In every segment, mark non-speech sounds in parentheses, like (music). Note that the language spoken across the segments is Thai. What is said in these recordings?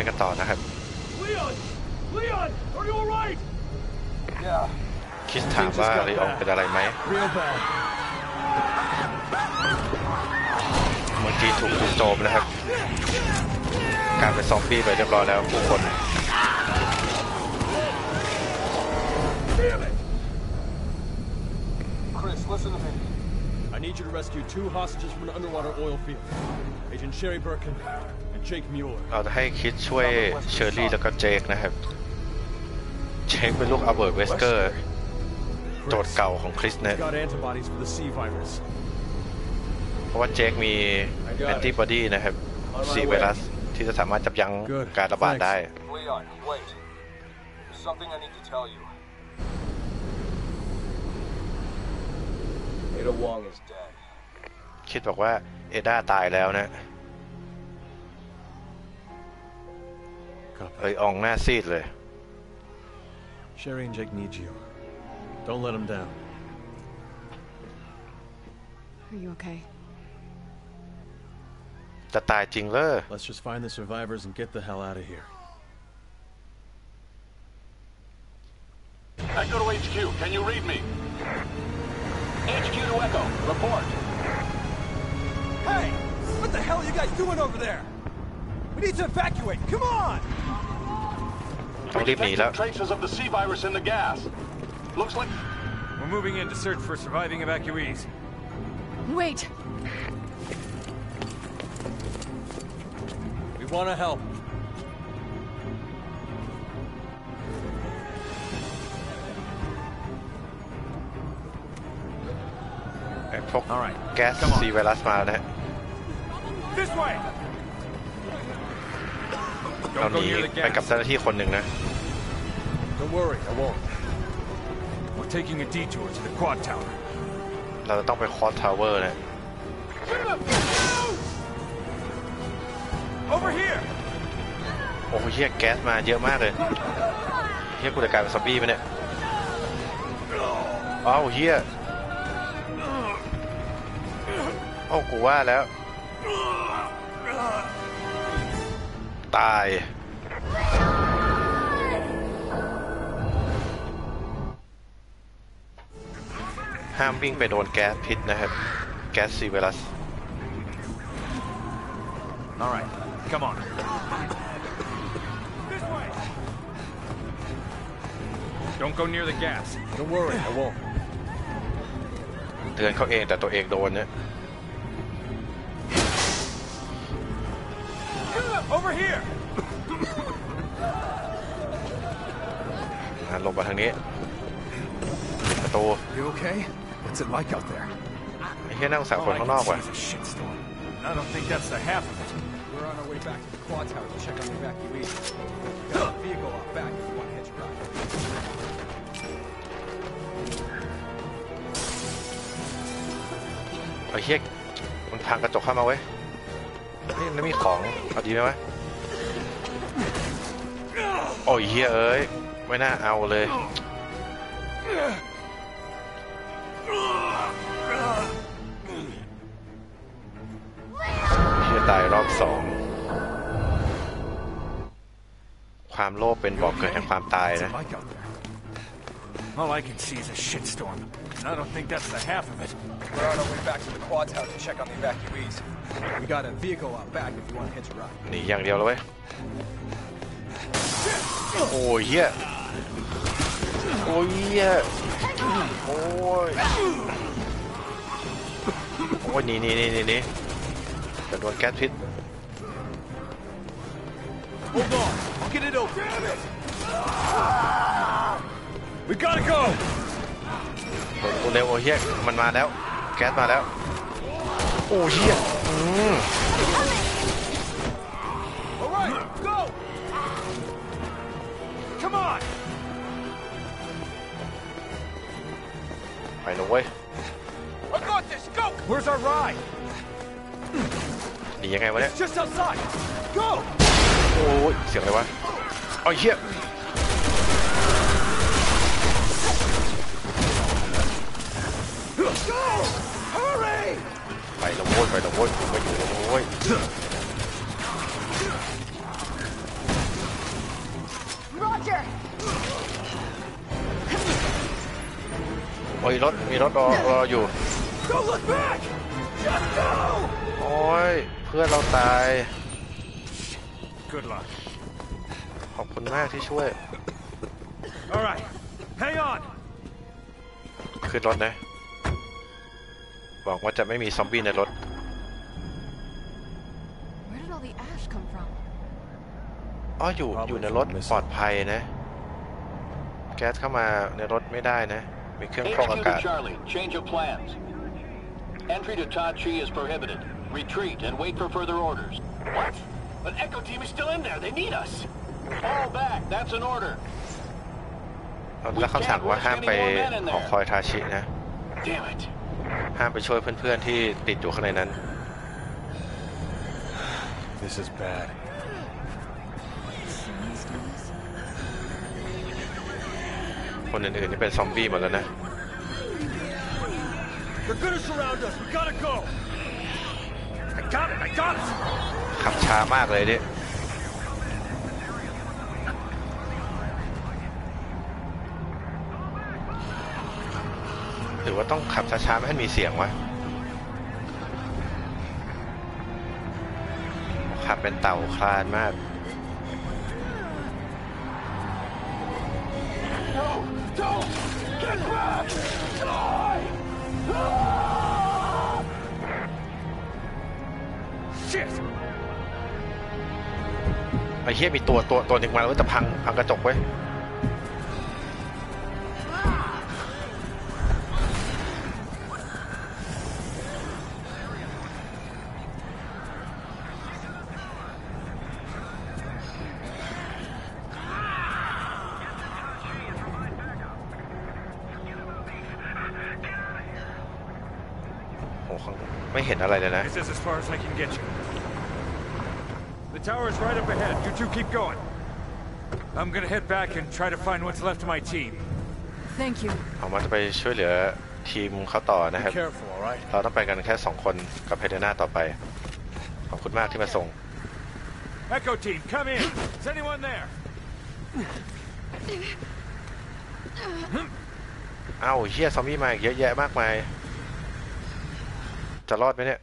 ล่นกันต่อนะครับ Leon! Leon! Are you alright? Yeah, คิดถามว่าลีอองเป็นอะไรไหม real bad. เมื่อกี้ถูกถูกโจมนะครับกลารเป็นซอมบี้ไปเรียบร้อยแล้วผู้คน Damn it! Chris, listen to me. I need you to rescue two hostages from an underwater oil field. Agent Sherry Birkin and Jake Mueller. เราจะให้คิดช่วยเชอร์รี่แล้วก็เจคนะครับ เจคเป็นลูกอัลเบิร์ตเวสเกอร์โจทย์เก่าของคริสเนี่ย Got antibodies for the C virus. เพราะว่าเจคมีแอนติบอดีนะครับซีไวรัสที่จะสามารถจับยั้ง Good. การระบาดได้ Leon, wait. There's something I need to tell you. Ada Wong is dead. คิดบอกว่าเอด้าตายแล้วนะ Copy. เอยอองหน้าซีดเลย Sherry and Jake need you. Don't let them down. Are you okay? จะตายจริงเลย Let's just find the survivors and get the hell out of here. Echo to HQ. Can you read me? HQ to Echo. Report. Hey! What the hell are you guys doing over there? We need to evacuate! Come on! ต้องรีบหนีแล้ว Traces of the C virus in the gas. Looks like We're moving in to search for surviving evacuees. Wait! We want to help. ไอ้พวก All right. แก๊สซีไวรัสมาแล้วนะฮะ This way! เราหนีไปกับเจ้าหน้าที่คนหนึ่งนะ Don't worry, I won't. We're taking a detour to the quad tower. เราจะต้องไป Quad Tower นะ Over here! โอ้โหเหี้ยแก๊สมาเยอะมากเลยเหี้ยกูจะกลายเป็นซอมบี้ไปเนี่ยอ้าวเฮียเอ้ากูว่าแล้ว ตาย ห้ามวิ่งไปโดนแก๊สพิษนะครับ แก๊สซีไวรัส All right, come on. This way! Don't go near the gas. Don't worry, I won't. เตือนเขาเองแต่ตัวเองโดนเนี่ย ลงมาทางนี้ ประตู You okay? What's it like out there? ไอ้เฮียน่าสงสารคนข้างนอกว่ะ a shitstorm. I don't think that's the half of it. We're on our way back to the quad tower to check on the evacuees. We got a vehicle out back if you want to hitch a ride. ไอ้เฮียมันพังกระจกเข้ามาเว้ยนี่มันไม่มีของเอาดีไหมวะ โอ้ยเฮียเอ้ย ไม่น่าเอาเลย เฮียตายรอบสอง ความโลภเป็นบอกเกิดแห่งความตาย What's นะ it like out there? All I can see is a shitstorm. and I don't think that's the half of it. We're on our way back to the quad tower to check on the evacuees. We got a vehicle out back if you want to hitch a ride. หนีอย่างเดียวแล้วเว้ย โอ้ยเฮียโอ้ยเฮียโอ้ยโอ้ยหนีหนีหนีหนีหนีจะโดนแก๊สพิษ Hold on. I'll get it open. We gotta go! เปิดประตูเร็วโอ้ยเฮียมันมาแล้ว แก๊สมาแล้ว โอ้ยเฮียอืม ไปแล้วเว้ย I got this! Go! Where's our ride? หนียังไงวะเนี่ย Just outside! Go! โอ้ยเสียงอะไรวะเอาเฮีย Hurry! ไปแล้วโว้ยไปแล้วโว้ยไปอยู่แล้วโว้ย มีรถมีรถรอรออยู่ Don't look back! Just go! โอ้ยเพื่อนเราตาย Good luck. ขอบคุณมากที่ช่วย All right. Hang on. ขึ้นรถนะ บอกว่าจะไม่มีซอมบี้ในรถ Where did all the ash come from? อ๋ออยู่อยู่ในรถปลอดภัยนะ แก๊สเข้ามาในรถไม่ได้นะ มีเครื่องกรอง HQ อากาศ to Charlie. Change of plans. Entry to Tachi is prohibited. Retreat and wait for further orders. What? But Echo Team is still in there. They need us. Fall back. That's an order. แล้วเขาสั่งว่าห้ามไปหอคอยทาชินะ Damn it. ห้ามไปช่วยเพื่อนๆที่ติดอยู่ข้างในนั้น This is bad. These days? คนอื่นๆนี่เป็นซอมบี้หมดแล้วนะ They're gonna surround us. We gotta go. I got it. I got it. ขับช้ามากเลยดิหรือว่าต้องขับช้าๆไม่ให้มีเสียงวะ ขับเป็นเต่าคลานมาก ฮียมีตัวตัวตัวหนึ่งมาแล้วจะพังพังกระจกไว้โอ้โหข้างไม่เห็นอะไรเลยนะ This is as far as I can get you. The tower's right up ahead. You two keep going. I'm gonna head back and try to find what's left of my team. Thank you. เอามาจะไปช่วยเหลือทีมเขาต่อนะครับ Be careful, all right? เราต้องไปกันแค่สองคนกับเพเดนาต่อไป ขอบคุณมากที่มาส่ง Echo team, come in. Is anyone there? เอ้าเฮียซอมบี้มาอีกเยอะแยะมากมาย จะรอดไหมเนี่ย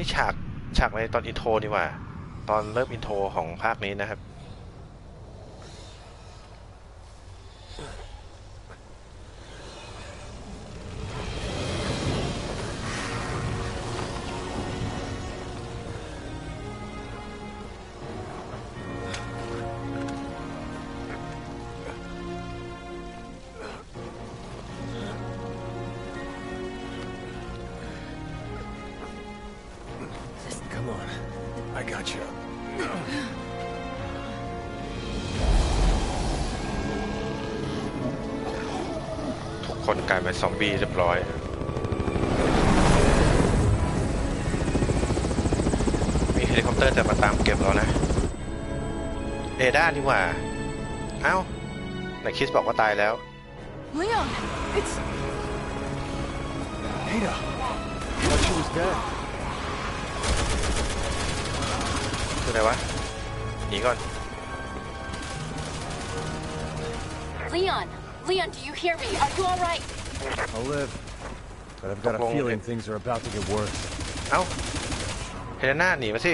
นี่ฉากฉากในตอนอินโทรดีกว่า ตอนเริ่มอินโทรของภาคนี้นะครับ ซอมบี้เรียบร้อย มีเฮลิคอปเตอร์จะมาตามเก็บเรานะ เอด้านี่หว่า เอ้าไหนคริสบอกว่าตายแล้ว Leon! It's. Ada! I thought she was dead. คืออะไรวะหนีก่อน Leon! Leon, do you hear me? Are you alright? I'll live. But I've got a Wrong feeling way. things are about to get worse. เอ้าเฮเลน่าหนีมาสิ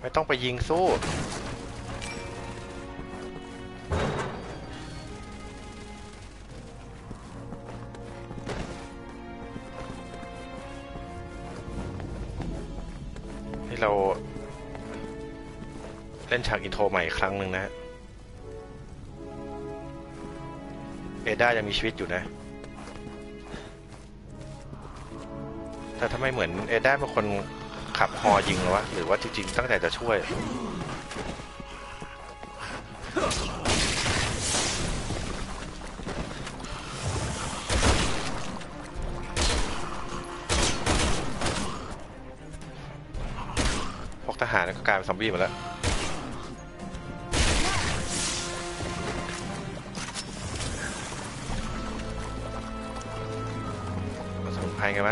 ไม่ต้องไปยิงสู้ (sighs) รใหม่ครั้งหนึ่งนะ เอด้ายังมีชีวิตอยู่นะ แต่ทำไมเหมือนเอด้าเป็นคนขับฮอยิงวะ หรือว่าจริงๆตั้งแต่จะช่วยพวกทหารก็กลายเป็นซอมบี้หมดแล้ว ไพรไงไหม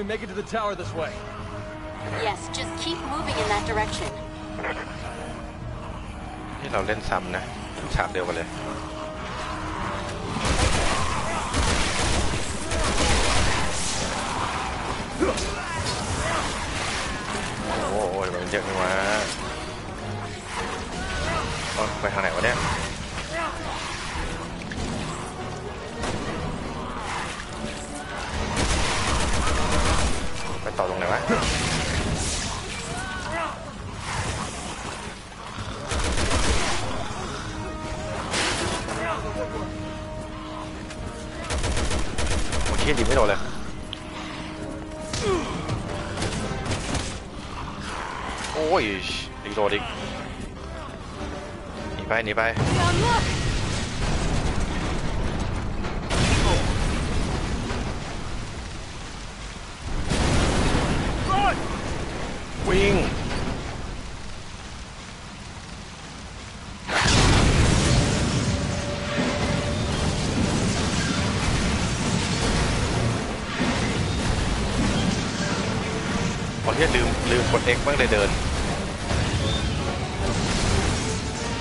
we make it to the tower this way? Yes, just keep moving in that direction. นี่เราเล่นซ้ำนะฉากเดียวกันเลย โอ้โหทำไมมันเยอะจังวะเอาไปทางไหนวะเนี่ย ต่อตรงไหนวะโอเทียยิไม่โดนเลยโอ้ยอีกโดนอีกหนีไปหนีไป ลืมกด X บ้างเลยเดิน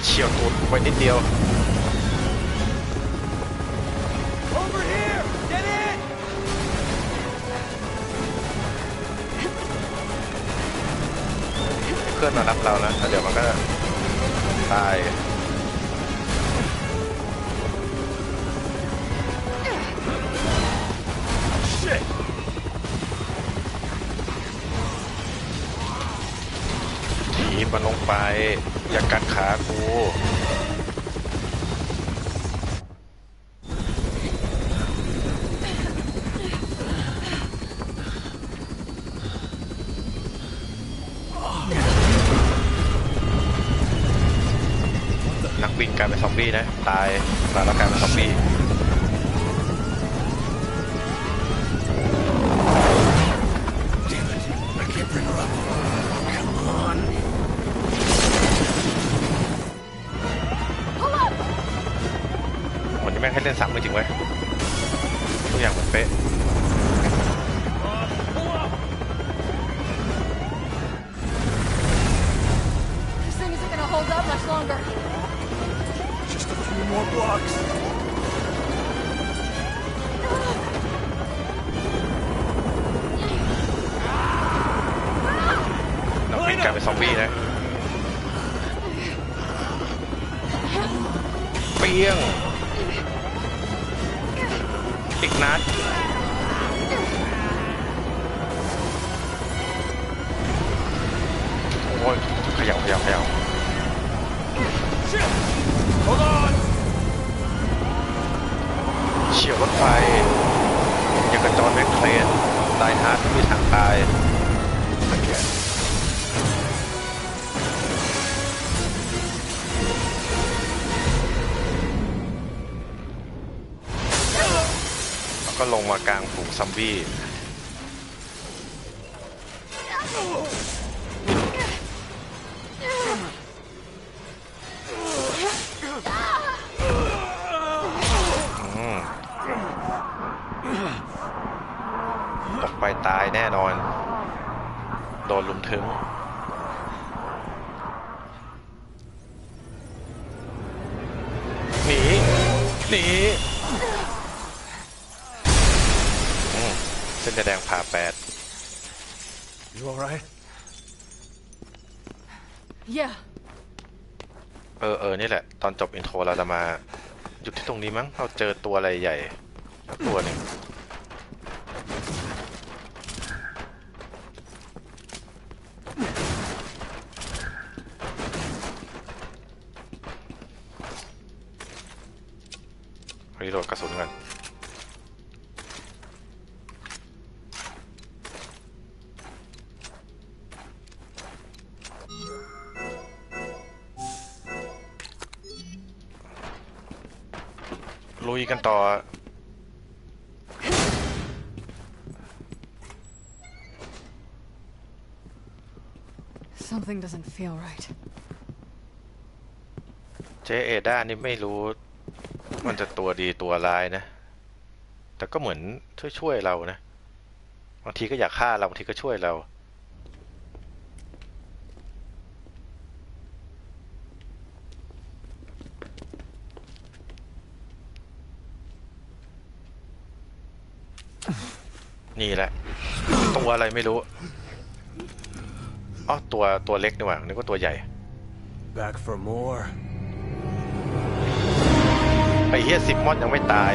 เฉียวตูดไปนิดเดียว Over here! Get in! เพื่อนมารับเรานะแล้วเดี๋ยวมันก็ตาย นักบินกลายเป็นซอมบี้นะ ตายตายแล้วกลายเป็นซอมบี้วันนี้แม่งให้เล่นซ้ำไม่จริงเว้ย มากลางฝูงซัมบี้ เออเออนี่แหละ ตอนจบอินโทรเราจะมาหยุดที่ตรงนี้มั้ง เราเจอตัวอะไรใหญ่ ตัวหนึ่ง feel right. เจเอด้านี่ไม่รู้ มันจะตัวดีตัวร้ายนะ แต่ก็เหมือนช่วยช่วยเรานะ บางทีก็อยากฆ่าเราบางทีก็ช่วยเรา นี่แหละ ตัวอะไรไม่รู้ อ๋อตัวตัวเล็กนี่หว่านึกว่าตัวใหญ่ Back for more. ไอเฮียซิมมอนยังไม่ตาย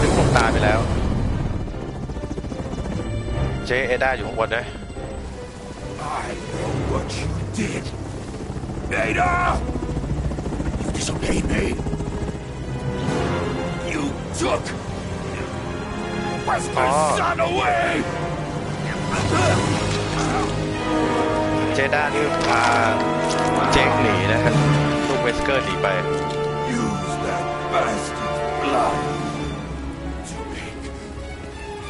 นึกผมตายไปแล้ว เจเอด้าอยู่ข้างบนนะ I know what you did. Ada! You disobeyed me. You took Wester's Ah. son away! เจด้านี่พาเจคหนีนะครับลูกเวสเกอร์หนีไป Use that bastard's blood to make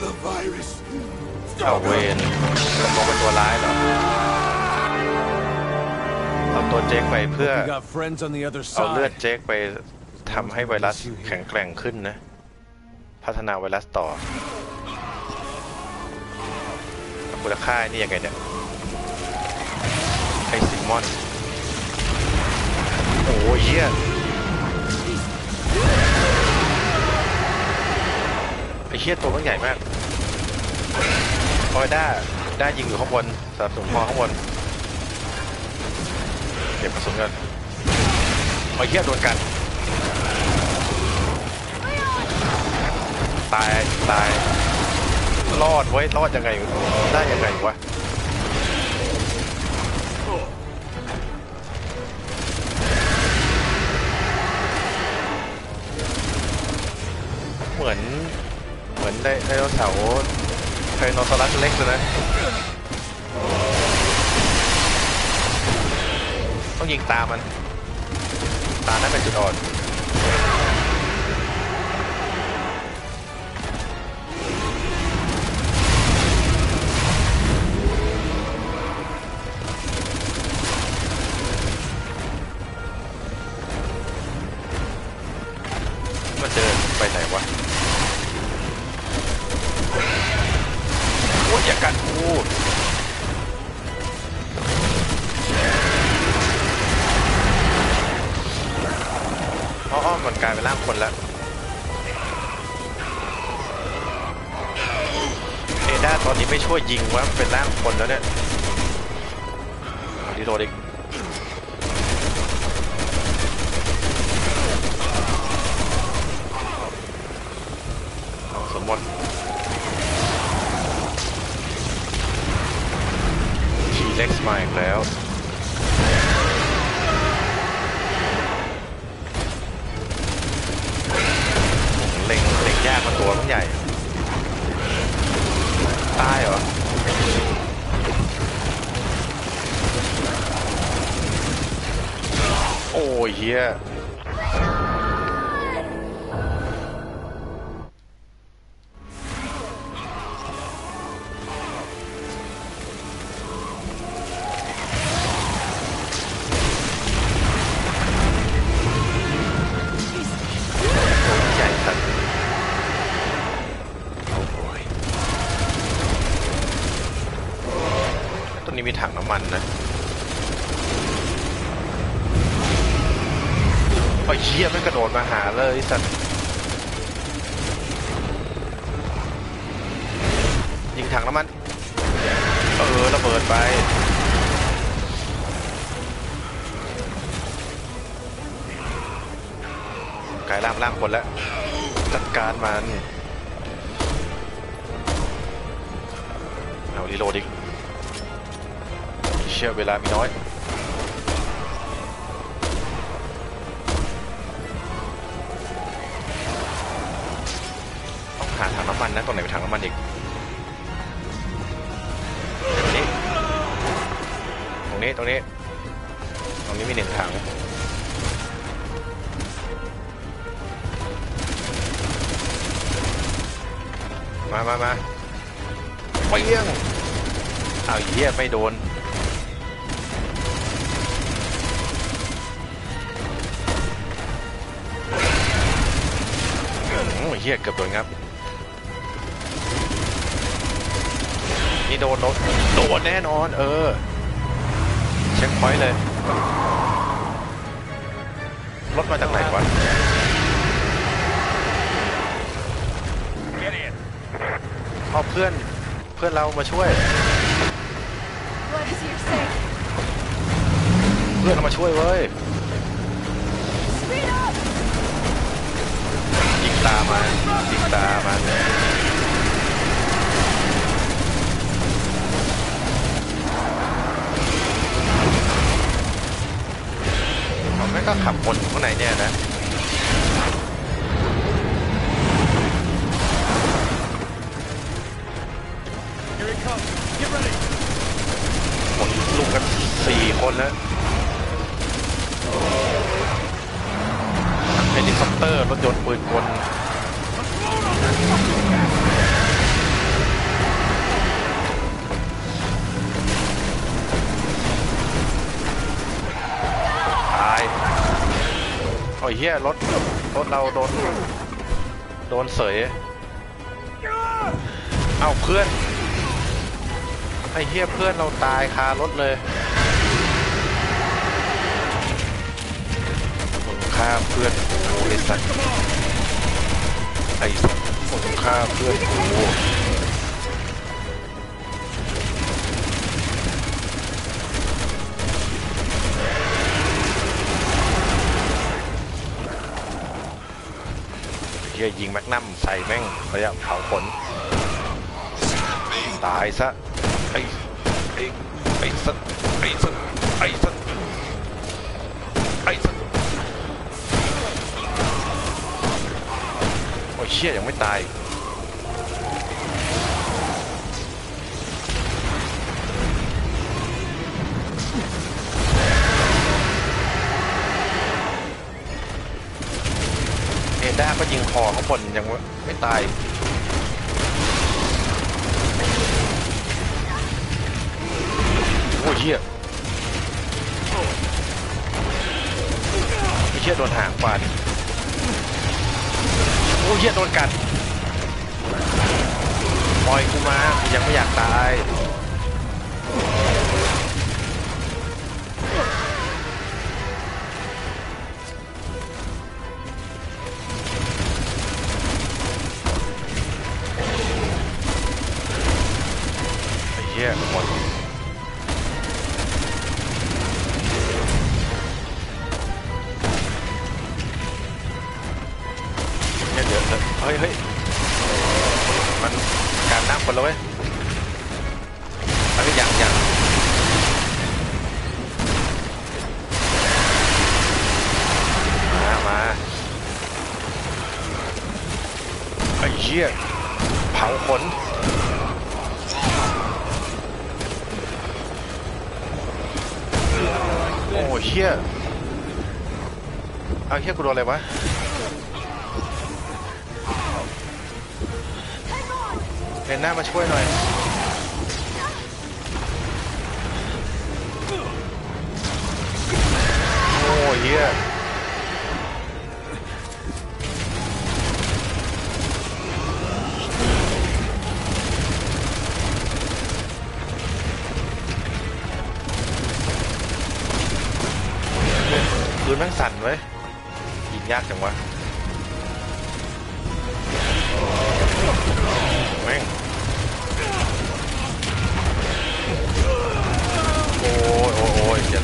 the virus เอา stop เวนมองเป็นตัวร้ายเหรอเอาตัวเจคไปเพื่อ You got friends on the other เอาเลือด side. เจคไปทำให้ไวรัสแข็งแกร่งขึ้นนะ พัฒนาไวรัสต่อคุณค่านี่ยังไงเนี่ยไอซิมอนโอ้ยเหี้ยไอเหี้ยตัวมันใหญ่มากพอยด้าด้ายิงอยู่ข้างบนสนับสนุนพอข้างบนเก็บกระสุนกันโอ้ยเหี้ยโดนกัน ตายตายรอดไว้รอดยังไงได้ยังไงวะเหมือนเหมือนไดไดโนเสาร์ไดโนเสาร์เล็กเลยนะต้องยิงตามมัน ตานั้นเป็นจุดอ่อน เล็กซ์มาอีกแล้ว เล็งเล็งยากมาตัวมันใหญ่ ตายเหรอโอ้ยเฮีย อน เออ เช็คพอยต์เลย รถมาจากไหนก่อน Get in. เอาเพื่อนเพื่อนเรามาช่วย Glad to see you're safe. เพื่อนเรามาช่วยเว้ย Speed up! ยิงตามมายิงตามมาเขาแม่งก็ขับวนอยู่ข้างในเนี่ยนะหมดลูกกันสี่คนแล้วเฮลิคอปเตอร์รถยนต์ปืนกล อ้ยเฮียรถรถเราโดน โดนเสยเอาเพื่อนไอ้เฮียเพื่อนเราตายคารถเลยมึงฆ่าเพื่อนกูไอ้สัตว์ไอ้สัตว์มึงฆ่าเพื่อนกูเจะยิงแม็กนัมใส่แม่งระยะเผาขนตายซะไอ้ไอ้ไอ้สัตไอ้สัตไอ้สัตไอ้สัตโอ้ยเชี่ยยังไม่ตาย ก็ยิงคอเของคนยังไม่ตายโอ้ยเหี้ยไอ้เหี้ยโดนหางฟันโอ้ยเหี้ยโดนกัดปล่อยกูมากูยังไม่อยากตาย ดนอะไรวะเรนหน้ามาช่วยหน่อย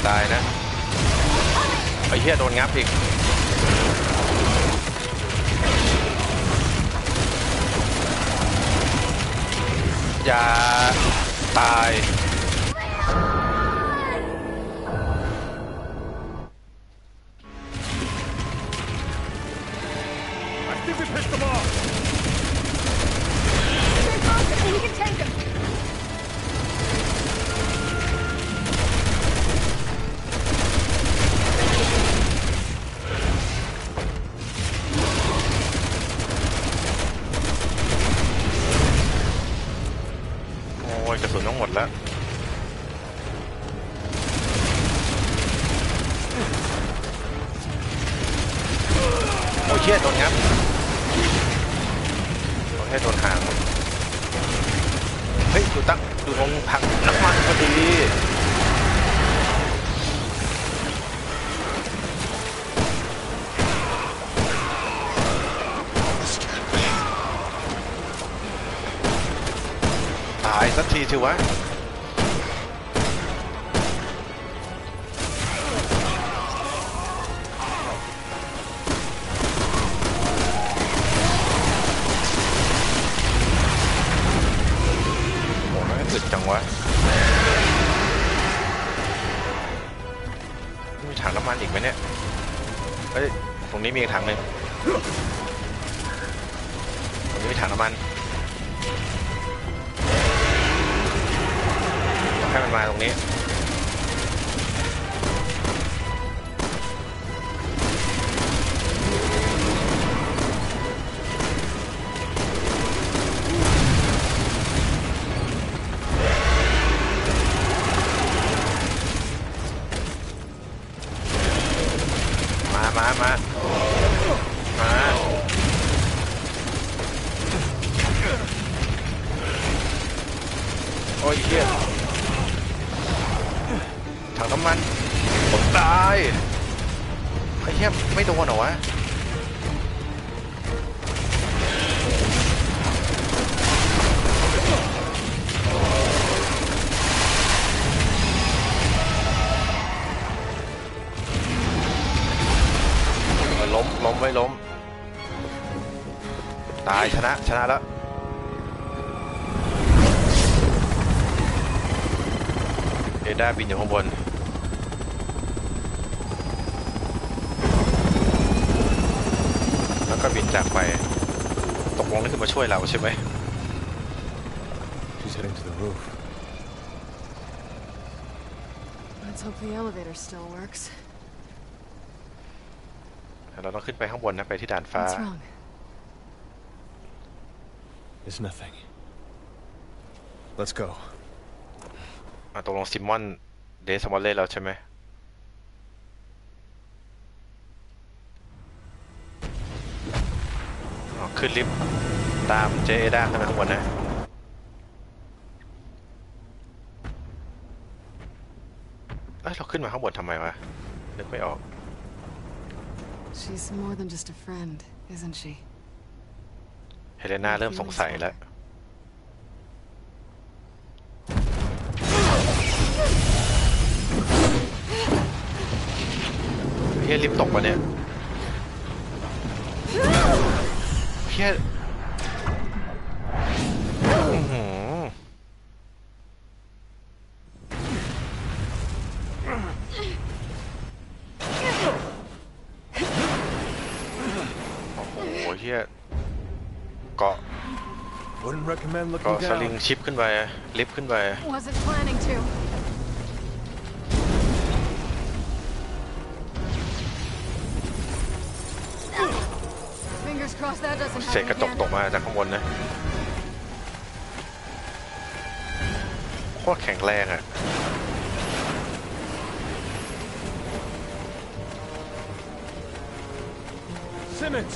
ตายนะไอ้เหี้ยโดนงับอีกอย่าตายาย มามา ด้าบินอยู่ข้างบน แล้วก็บินจากไป ตกลงนี่คือมาช่วยเราใช่ไหม She's heading to the roof. Let's hope the elevator still works. เราต้องขึ้นไปข้างบนนะ ไปที่ด่านฟ้า What's wrong? It's nothing. Let's go. อะตกลงซิมอนเดสมอลเล่แล้วใช่ไหมอ๋อขึ้นลิฟต์ตามเจเอด้าขึ้นไปข้างบนนะเอ้ยเราขึ้นมาข้างบนทำไมวะ นึกไม่ออก She's more than just a friend, isn't she? เฮเลนาเริ่มสงสัยแล้ว เฮียลิฟต์ตกมาเนี่ยเฮียอื้อหือโอ้โหเฮียเกาะ Wouldn't recommend เกาะ looking สลิง down. ชิปขึ้นไปลิฟต์ขึ้นไป เศษ happen กระจก again. ตกมาจากข้างบนนะโคตรแข็งแรงอะ Simmons!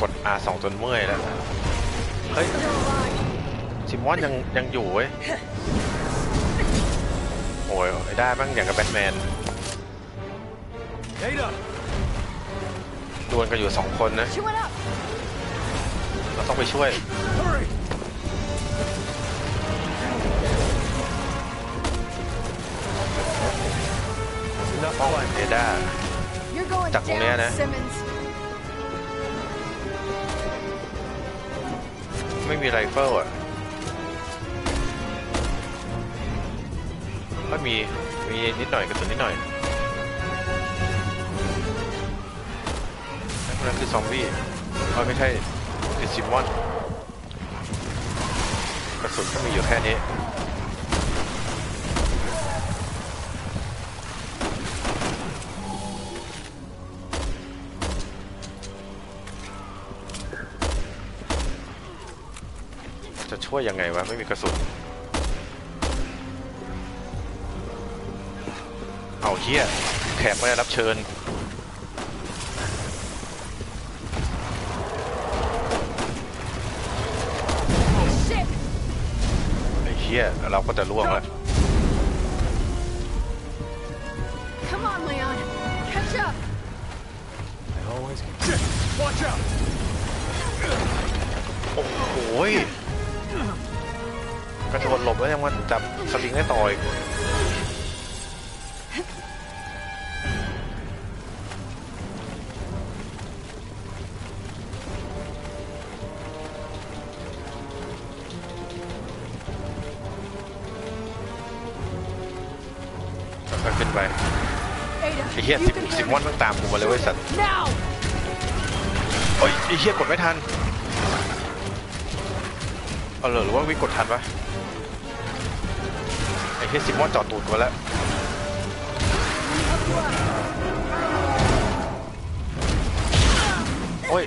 กด R2 จนเมื่อยแล้ว เฮ้ยซิมอนยังยังอยู่เว้ย โอ้ยไอ้ด้าบ้างอย่างกับแบทแมน Ada! ดวลกันอยู่สองคนนะ Chew it up! เราต้องไปช่วย Hurry! ป้องเอด้า You're going Chắc cũng nghe nè. down, Simmons. ไม่มีไรเฟิลอะก็มี มีนิดหน่อยกระสุนนิดหน่อยนั่นคือซอมบี้เออไม่ใช่ ซิมอนกระสุนก็มีอยู่แค่นี้จะช่วยยังไงวะ ไม่มีกระสุน เอาเฮียแขกไม่ได้รับเชิญ ฮียเราก็จะล่วงแล้ว Come on, Leon. Catch up. I always get Shit! Watch out! โอ้โหยกระโดดหลบแล้วยังมันจับสลิงได้ต่ออี ฮียสิบสิบมอนต้องตามกูมาเลยเว้ยสัตว์โอ้ยไอ้เฮียกดไม่ทันเอาเหรอหรือว่าวิกดทันวะไอ้เฮียสิบมอนจอดตูดกูแล้วโอ้ย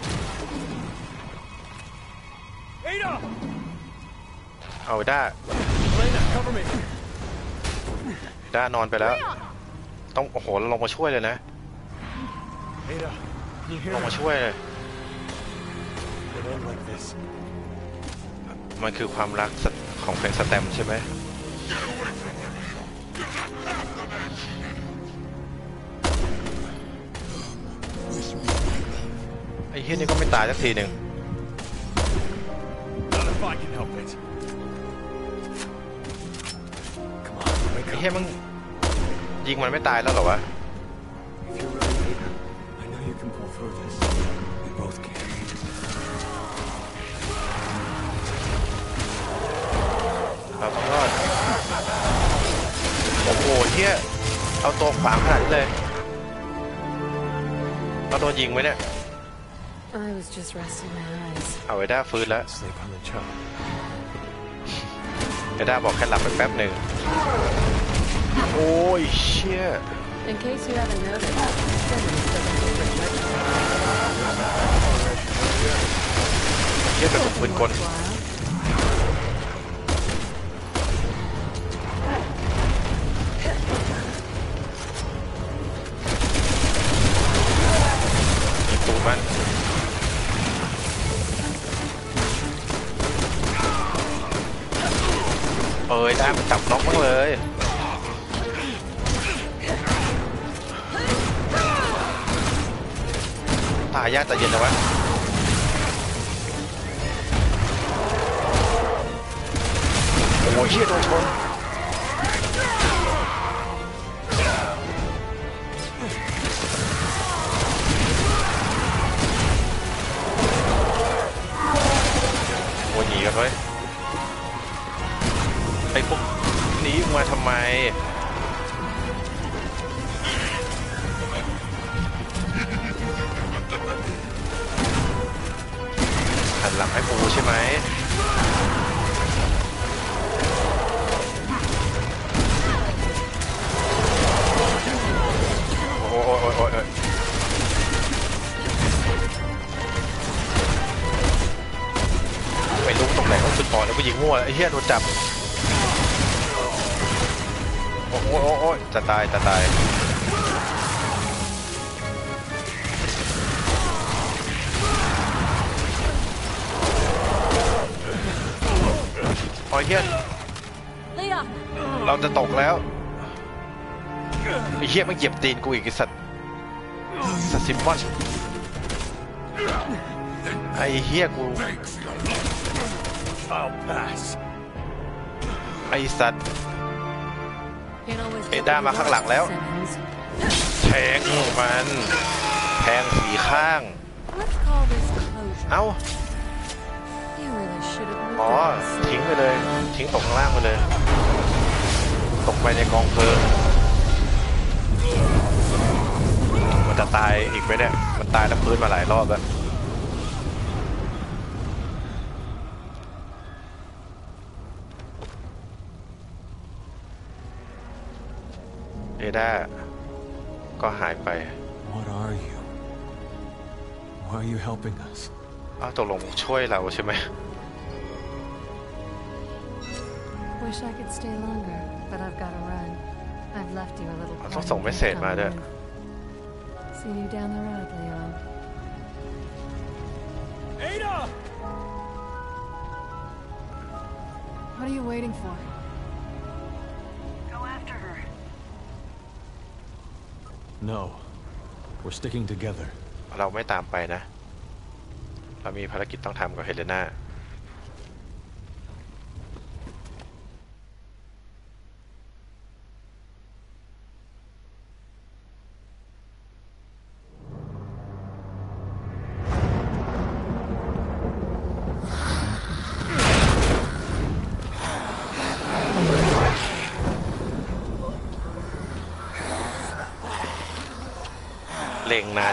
เอาด้าด้านอนไปแล้ว ต้องโอ้โหเราลงมาช่วยเลยนะ Ada, can you hear ลง me? มาช่วยเลย It end like this. มันคือความรักสของเพลงสแตมป์ใช่ไหมไอ้เฮียนี่ก็ไม่ตายสักทีหนึ่ง มันไม่ตายแล้วเหรอวะ If you're really Ada, I know you can pull through this. We both can. เราต้องรอด โอ้โหเฮียเอาตัวขวางขนาดนี้เลยเราโดนยิงไหมเนี่ย I was just resting my eyes. เอาไอ้ด้าฟื้นแล้ว Sleep on the job. ไอ้ด้าบอกแค่หลับไปแป๊บหนึ่ง โอ้ยเชี่ย In case you haven't noticed, Simmons doesn't look very much เชี่ยก ตาย เฮียมันเหยียบตีนกูอีกสัตว์สัตว์ซิมบอนไอเฮียกูไอสัตว์เอด้ามาข้างหลังแล้ว แทงมันแทงสีข้าง เอ้าอ๋อทิ้งไปเลย ทิ้งตกข้างล่างไปเลย ตกไปในกองเพลิง จะตายอีกไหมเนี่ย มันตายน้ำพื้นมาหลายรอบแล้วเอด้าก็หายไป What are you? Why are you helping us? อ้าวตกลงช่วยเราใช่ไหม Wish I could stay longer, but I've got to run. I've left you a little. ต้อง parting ส่งเมสเซจ gift มา on ด้วย mine. See you down the road, Leon. Ada! What are you waiting for? Go after her. No. We're sticking together. เราไม่ตามไปนะ เรามีภารกิจต้องทำกับเฮเลนา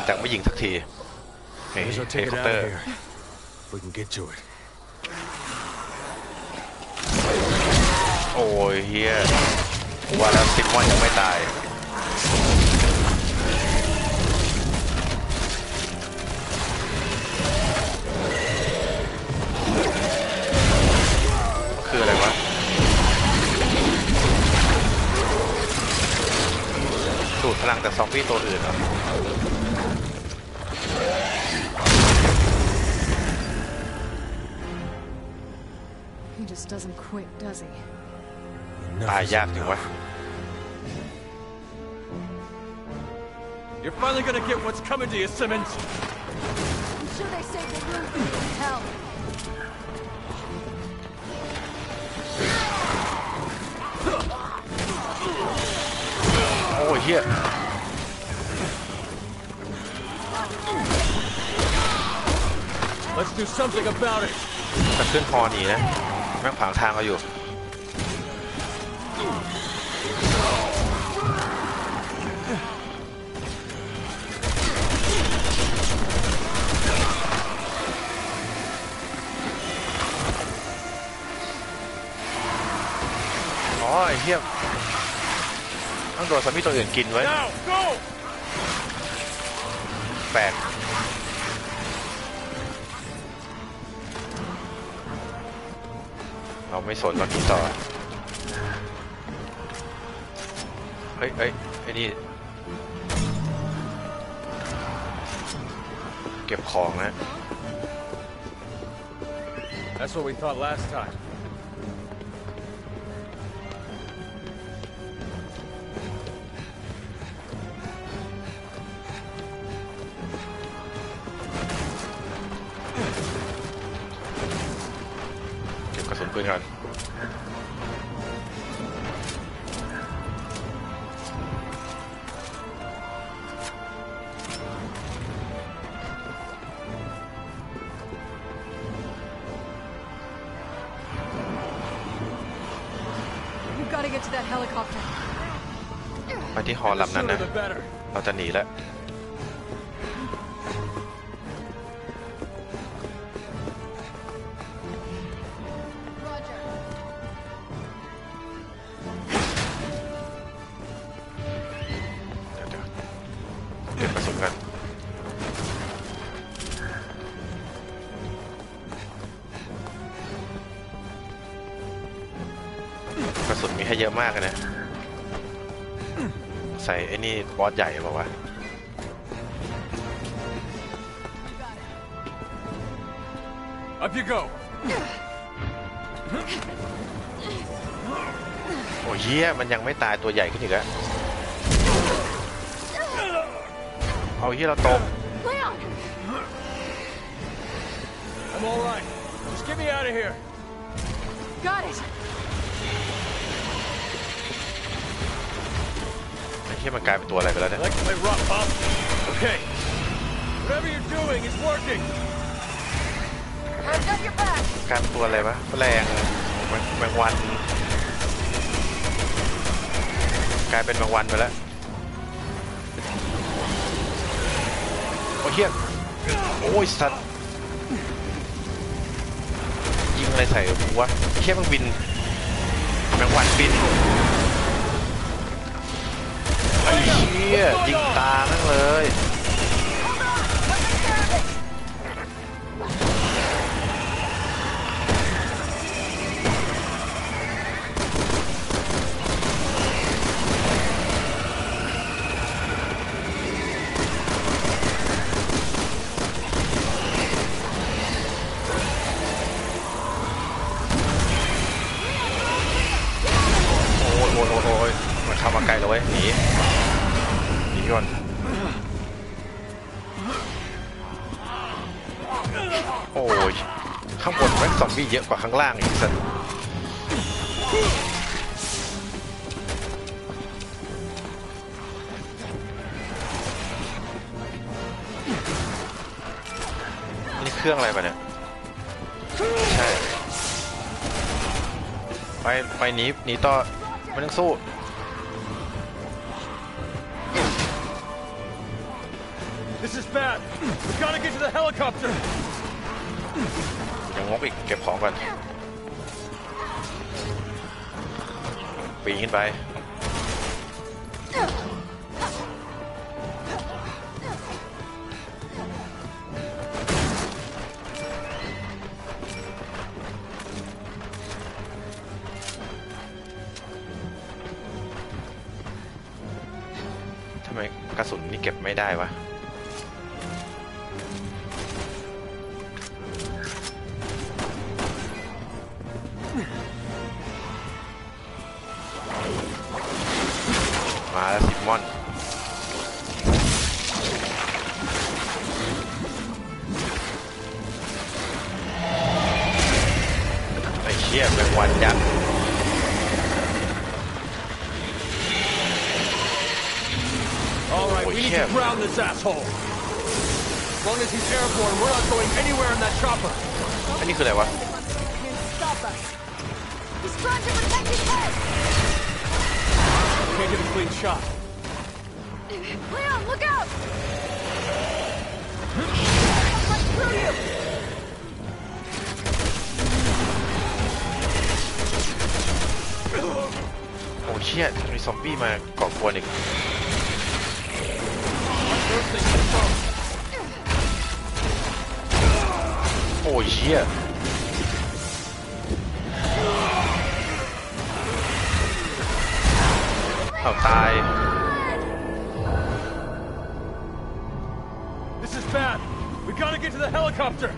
านจากไม่ยิงสักทีเฮ้ย Here's our เฮลิ ticket คอป out เตอร์ of here. If we can get to it. โอ้ยเฮียกูว่าแล้วซิมอนยังไม่ตายคืออะไรวะดูดพลังจากซอมบี้ตัวอื่นเหรอ just doesn't quit, does he? ตายยากจริงวะ You're finally gonna get what's coming to you, Simmons. I'm sure they saved the room for you. Hell. โอ้ยเฮีย Let's do something about it. จะขึ้นพอหนีนะ แม่งขวางทางเราอยู่อ๋อไอ้เหี้ยต้องโดนสามีตัวอื่นกินไว้ Now, go! แปลก เราไม่สนเราหนีต่อ เฮ้ยเฮ้ยไอ้นี่ เก็บของนะ That's what we thought last time. ไปที่ฮอลำนั้นนะ เราจะหนีแล้ว เดี๋ยวเดี๋ยวเก็บกระสุนกัน กระสุนมีให้เยอะมากเลยนะ ส่ไอ้นี่บอสใหญ่บอกว่าวะ Up you go. โอ้ยเฮียมันยังไม่ตายตัวใหญ่ขึ้นอีกแล้วเอาเฮียเราตก Leon! I'm all right. Just get me out of here. Got it. ไอ้ที่มันกลายเป็นตัวอะไรไปแล้วเนี่ย Like to play rough, huh? Okay. Whatever you're doing is working. I've got your back. กลายเป็นตัวอะไรวะแมลงอะแมงแมงวัน กลายเป็นแมงวันไปแล้วโอ้ยเฮียโอ้ยสัตว์ยิงอะไรใส่กับกูวะเฮียมันบินแมงวันบินไอ้ เฮียยิงตานั่งเลย เข้ามาใกล้แล้วเว้ยหนีหนีก่อนโอ้ยข้างบนแม่งซอมบี้เยอะกว่าข้างล่างอีกสัสนี่เครื่องอะไรปะเนี่ยใช่ไปไปหนีหนีต่อไม่ต้องสู้ bad. We gotta get to the helicopter. ยังงกอีกเก็บของก่อนปีนขึ้นไป โอ้เชี่ยมีซอมบี้มาก่อกวนอีกโอ้ยเชี่ยเอาตาย This is bad. We gotta get to the helicopter.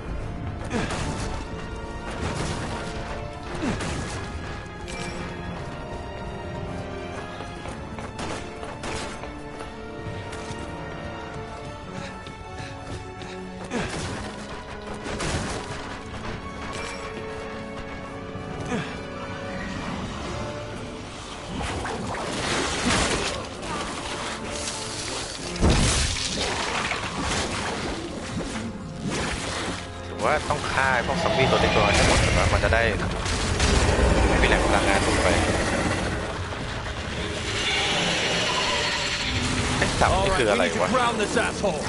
All นี่ right, คือ we อะไร need to วะ ground this asshole.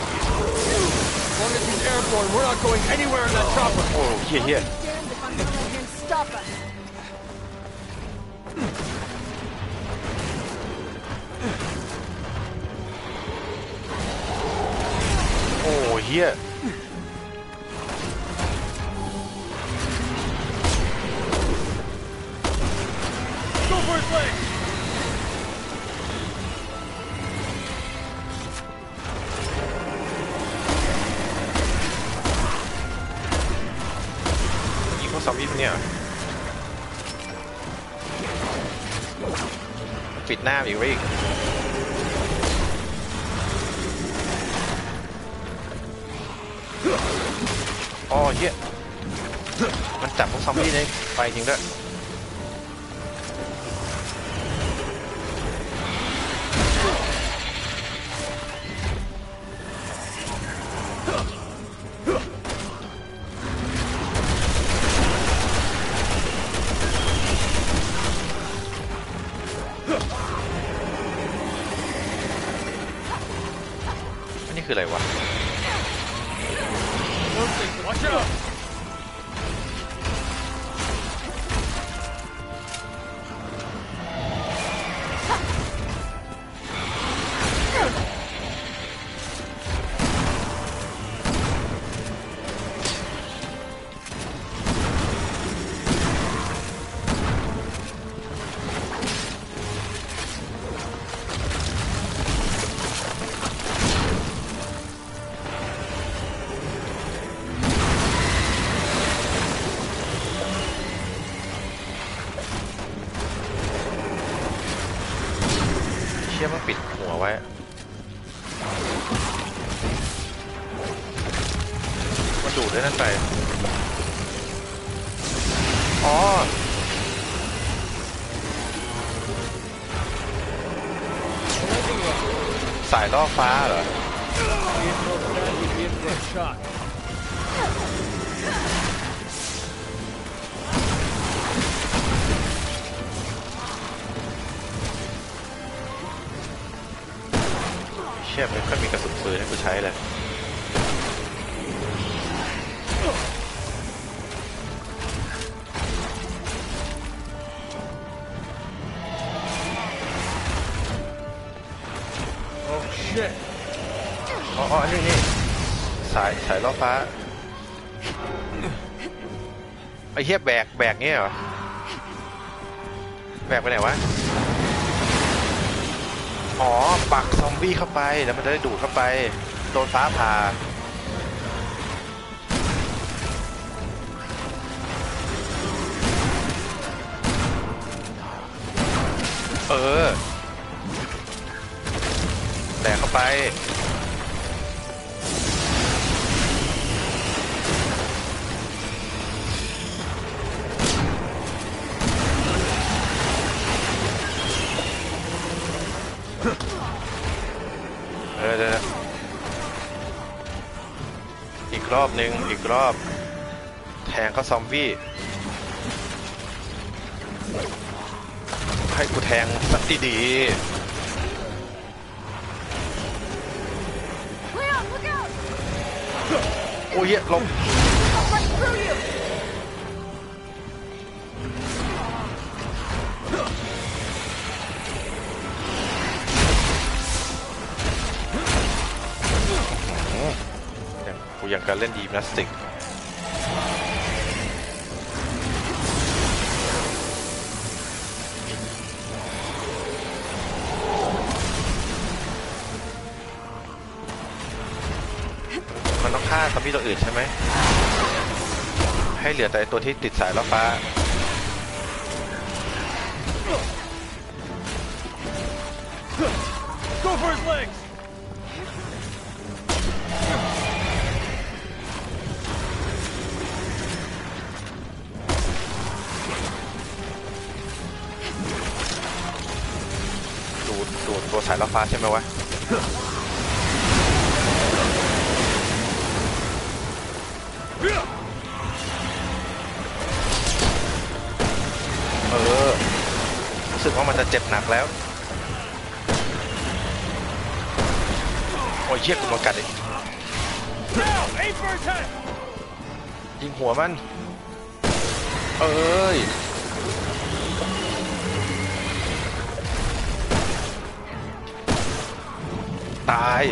As long as he's airborne, we're not going anywhere in that chopper. โอ้เายล่อฟ้าเหรอ ฟ้า ไอ้เหี้ยแบก แบกเงี้ยเหรอ แบกไปไหนวะ อ๋อ ปักซอมบี้เข้าไป แล้วมันจะได้ดูดเข้าไป โดนฟ้าผ่าเออแบกเข้าไป รอบหนึ่งอีกรอบ แทงเขาซอมบี้ให้กูแทงสักดี Leon, look out! ๆโอ้ยเหี้ยลม กับการเล่นยิมนาสติกมันต้องฆ่าซอมบี้ตัวอื่นใช่ไหมให้เหลือแต่ตัวที่ติดสายล่อฟ้า ฟ้าใช่ไหมวะเออรู้สึกว่ามันจะเจ็บหนักแล้ว โอ้ยเชี่ยกูโดนกัดอีกยิงหัวมัน เอ้ย ตาย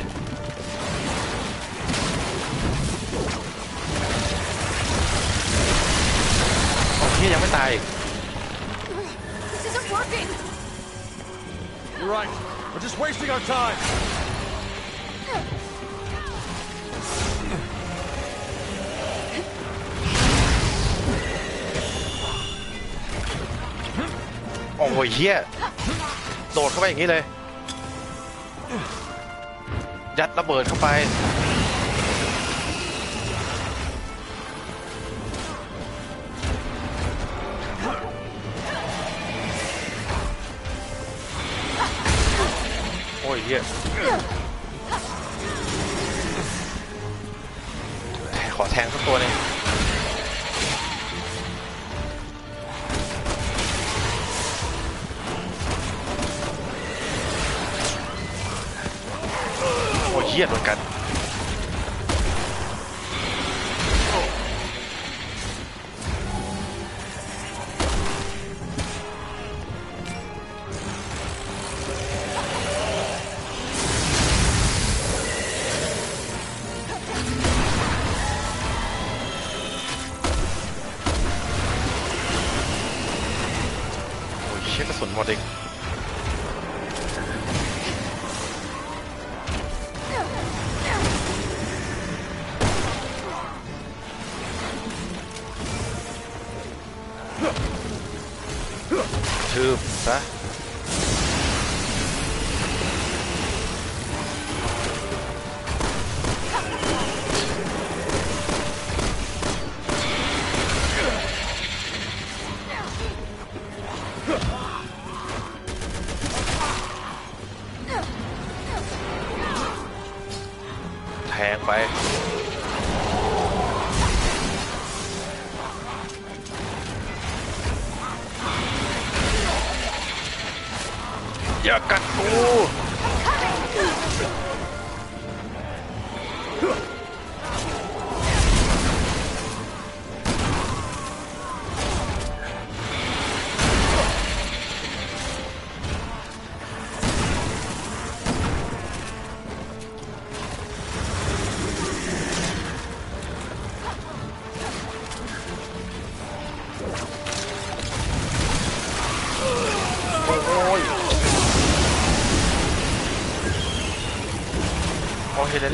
โอ้ยยังไม่ตายอีก This isn't working! You're right. We're just wasting our time. โอ้ยเฮียโดดเข้าไปอย่างนี้เลย ยัดระเบิดเข้าไป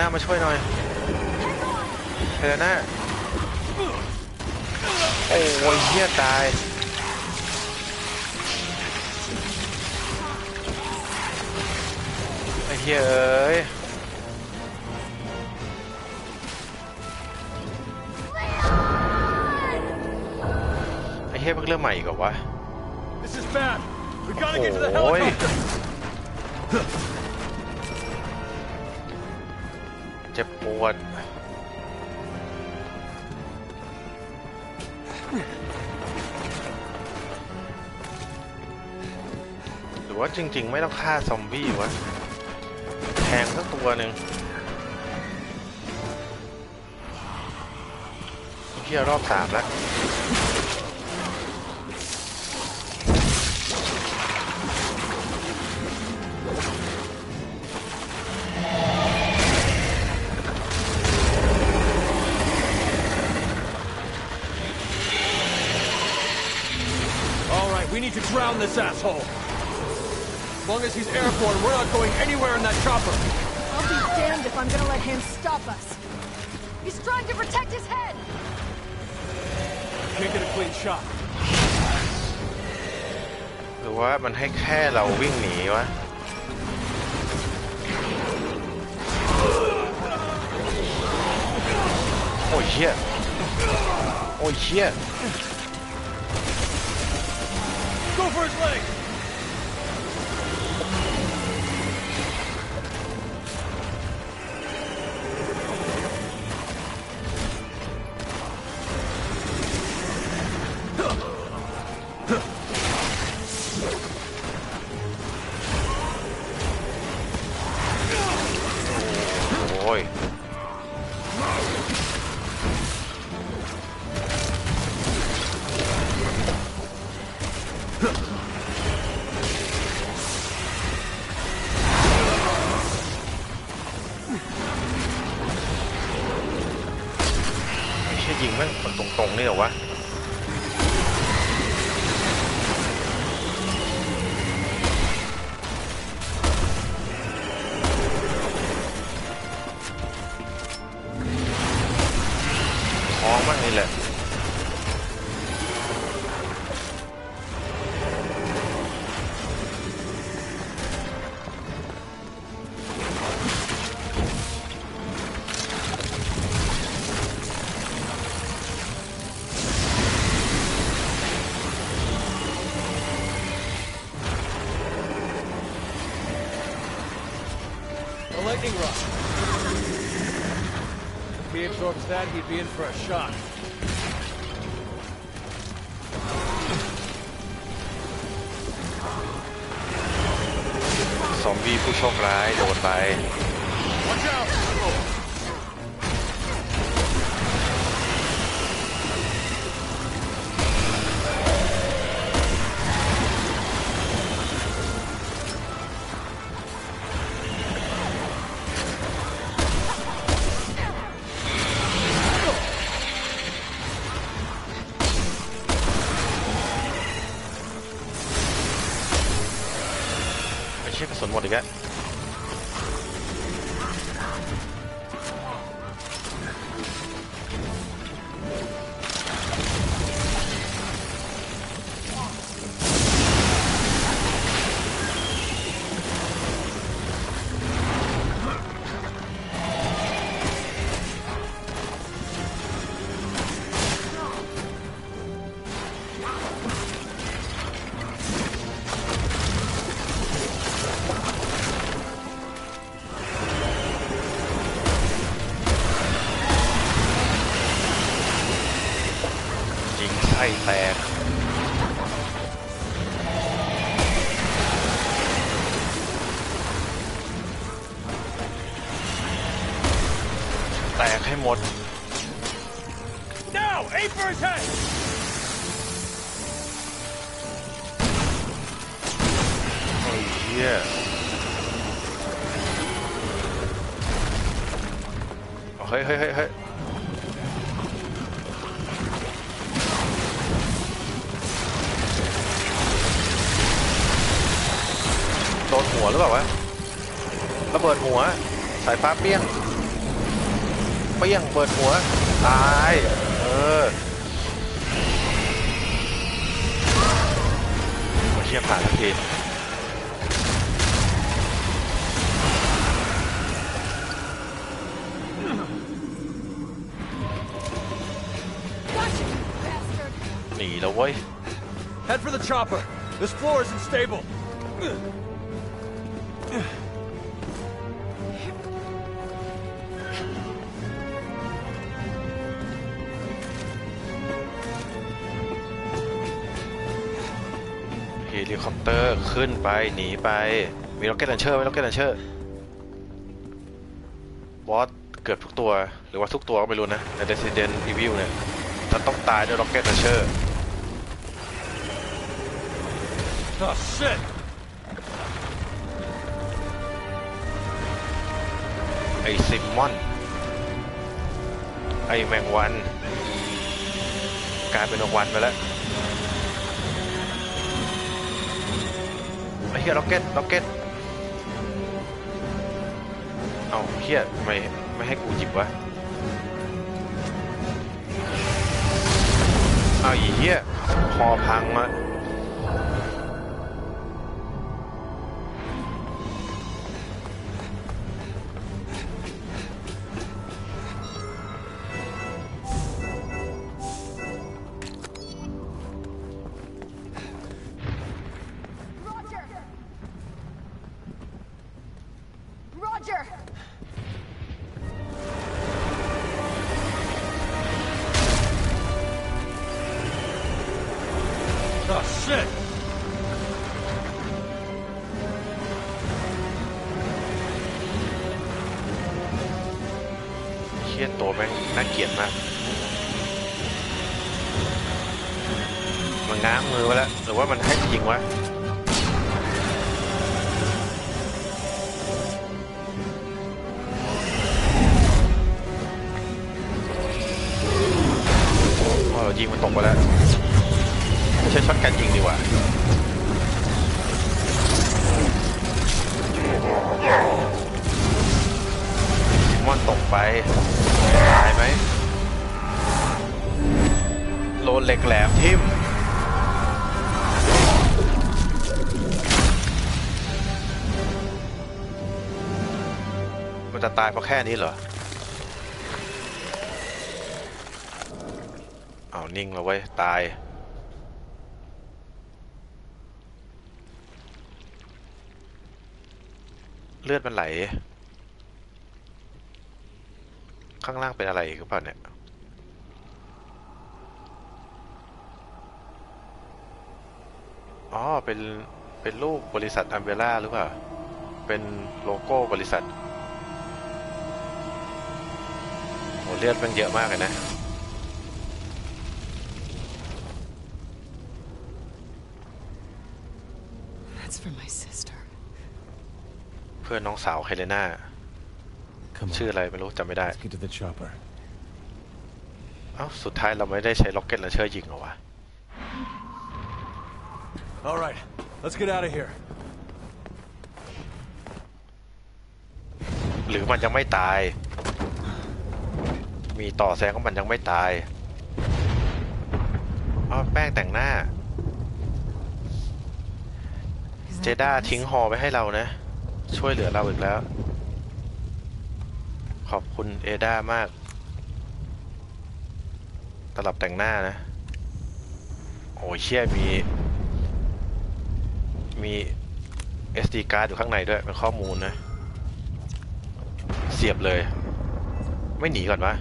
ามาช่วยหน่อยเฮเลน่าโอ้ยเฮียตายไอ้เฮียเอ้ยไอ้เฮียเพิ่งเริ่มใหม่อีกเหรอวะ This is bad. We gotta get to the โอ้ย จริง ๆ ไม่ต้องฆ่าซอมบี้วะแทงสักตัวหนึ่งเที่ยรอบสามแล้ว All right, we need to drown this asshole. As long as he's airborne, we're not going anywhere in that chopper. I'll be damned if I'm gonna let him stop us. He's trying to protect his head! Can't get a clean shot. หรือว่ามันให้แค่เราวิ่งหนีวะ โอ้ยเชี่ยโอ้ยเชี่ย Go for his leg. The lightning rod. If he absorbs that, he'd be in for a shock. ซอมบี้ผู้โชคร้ายโดนไป นหัวหรือเปล่าวะระเบิดหัว สายฟ้าเปี้ยง เปี้ยงเปิดหัว ตาย เออเชี่ยผ่านทันทีหนีแล้วเว้ย Head for the chopper. This floor isn't stable. เฮลิคอปเตอร์ขึ้นไปหนีไป มี rocket launcher ไหม rocket launcher บอสเกือบทุกตัว หรือว่าทุกตัวก็ไม่รู้นะใน Resident Evil เนี่ยจะต้องตายด้วย rocket launcher Oh shit! ไอ Simmons ไอแมงวัน กลายเป็นแมงวันไปแล้ว ไอเฮีย rocket rocket เอาเฮียไม่ไม่ให้กูหยิบวะเอาอีเฮียคอพังมา เฮียตัวแม่งน่าเกลียดมากมันง้างมือไว้แล้วหรือว่ามันให้ยิงวะพอเรายิงมันตกไปแล้วใช้ช็อตกันยิงดีกว่าซิมอนตกไป ตายไหมโลนเหล็กแหลมทิ่มมันจะตายเพราะแค่นี้เหรอ เอานิ่งแล้วเว้ย ตายเลือดมันไหล ข้างล่างเป็นอะไรอีกหรือเปล่าเนี่ยอ๋อเป็นเป็นรูปบริษัทอัมเบล่าหรือเปล่า เป็นโลโก้บริษัทโหเลือดมันเยอะมากเลยนะ That's for my sister. เพื่อนน้องสาวเฮเลนา Come ชื่อ on. อะไรไม่รู้จำไม่ได้ Let's get to the chopper. เอ้าสุดท้ายเราไม่ได้ใช้ล็อกเก็ตและเชอร์ยิงเหรอวะ All right, let's get out of here. หรือมันยังไม่ตาย มีต่อแสดงว่ามันยังไม่ตายอ๋อแป้งแต่งหน้า Is เจ that ด้า Buzz? ทิ้งฮอไว้ให้เรานะ ช่วยเหลือเราอีกแล้ว ขอบคุณเอด้ามากตลับแต่งหน้านะ โอ้ยเชี่ยมี มี SD card อยู่ข้างในด้วย เป็นข้อมูลนะ เสียบเลย ไม่หนีก่อนวะ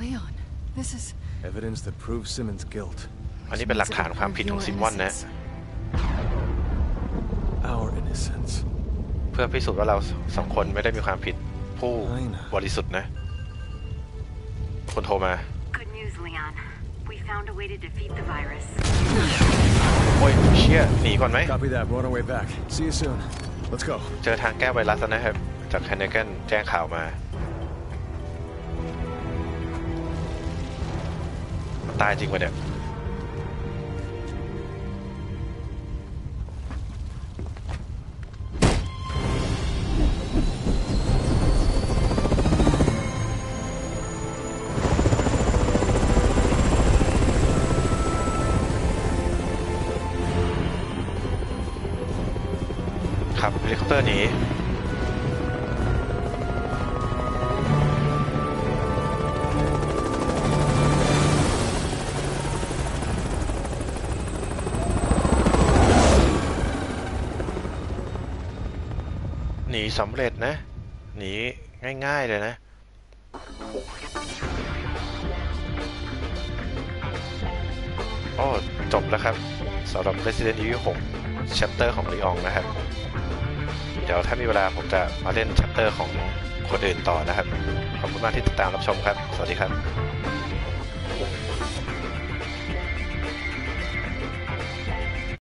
Leon, this is. Evidence that proves Simmons' guilt. อันนี้เป็นหลักฐานความผิดของซิมมอนนะ Our innocence. เพื่อพิสูจน์ว่าเราสองคนไม่ได้มีความผิดผู้ไม่นะบริสุทธิ์นะ คนโทรมา Good news, Leon. We found a way to defeat the virus. โอ้ยเชี่ยหนีก่อนไหม Copy that. We're on our way back. See you soon. Let's go. เจอทางแก้ไวรัสแล้วนะครับ จากแคนเนเกนแจ้งข่าวมา ตายจริงปะเนี่ย เฮลิคอปเตอร์หนีหนีสำเร็จนะ หนีง่าย ๆ เลยนะโอ้จบแล้วครับสำหรับ Resident Evil 6 chapter ของ Leon นะครับ เดี๋ยวถ้ามีเวลาผมจะมาเล่นแชปเตอร์ของคนอื่นต่อนะครับ ขอบคุณมากที่ติดตามรับชมครับ สวัสดีครับ